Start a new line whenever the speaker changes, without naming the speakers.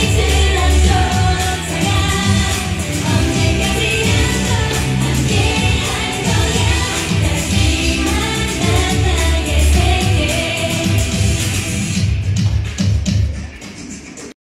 easy.